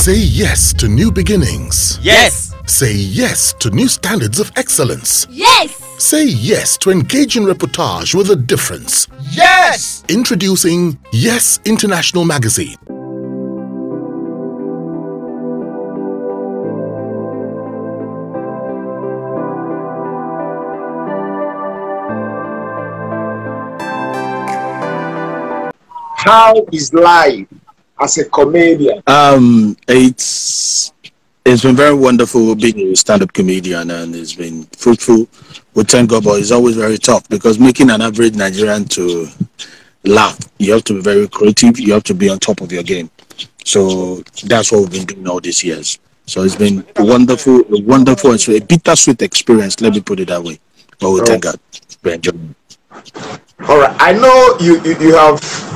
Say yes to new beginnings. Yes. Say yes to new standards of excellence. Yes! Say yes to engaging in reportage with a difference. Yes. Introducing Yes International Magazine. How is life as a comedian? Um, it's it's been very wonderful being a stand-up comedian, and it's been fruitful. We thank God, but it's always very tough because making an average Nigerian to laugh, you have to be very creative. You have to be on top of your game. So that's what we've been doing all these years. So it's been wonderful, a wonderful, it's a bittersweet experience. Let me put it that way. But we thank God. We enjoy. All right, I know you, you, you have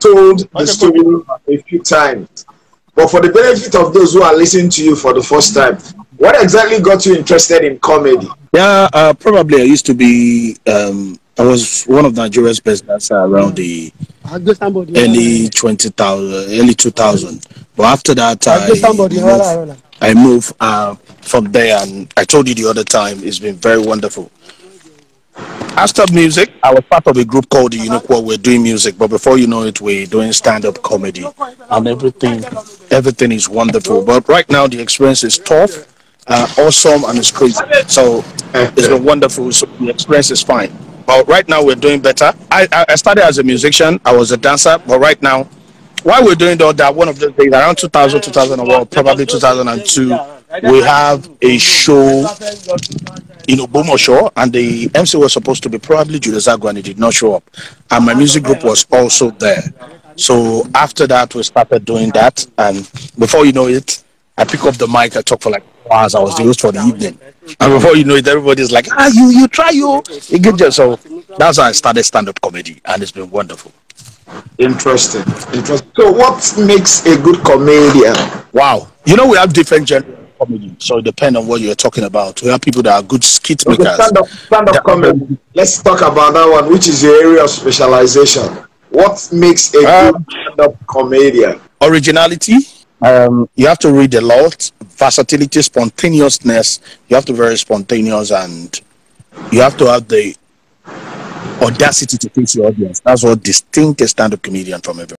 told the story a few times, but for the benefit of those who are listening to you for the first time, what exactly got you interested in comedy? Yeah, uh, probably I used to be. Um, I was one of Nigeria's best dancers around the early twenty thousand, early two thousand. But after that, I moved, I moved uh, from there, and I told you the other time, it's been very wonderful. After music, I was part of a group called the Uniqua. We're doing music, but before you know it, we're doing stand-up comedy, and everything, everything is wonderful. But right now, the experience is tough, uh, awesome, and it's crazy. So it's been wonderful. So the experience is fine. But right now, we're doing better. I, I I started as a musician. I was a dancer, but right now, while we're doing all that, one of the things around 2000, 2001, probably 2002, we have a show in Ogbomosho, and the MC was supposed to be probably Julius Agwu, and he did not show up. And my music group was also there. So after that, we started doing that, and before you know it, I pick up the mic, I talk for like hours. I was the host for the evening, and before you know it, everybody's like, "Ah, you, you try, you, you get just." So that's how I started stand-up comedy, and it's been wonderful. Interesting. Interesting. So, what makes a good comedian? Wow. You know, we have different genres comedy, so it depends on what you're talking about. We have people that are good skit Okay, makers. stand up, stand up comedy. Let's talk about that one, which is your area of specialization. What makes a Um, good stand up comedian? Originality. Um, you have to read a lot. Versatility, spontaneousness. You have to be very spontaneous, and you have to have the audacity to face your audience. That's what distinct a stand-up comedian from everyone.